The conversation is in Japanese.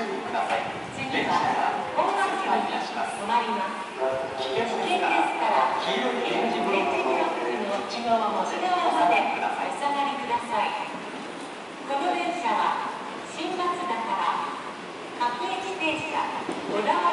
注意ください。電は本発にいま止まります危険ですから黄色い点字ブロックの内側までお下がりくださいこの電車は新松田から各駅停車小田原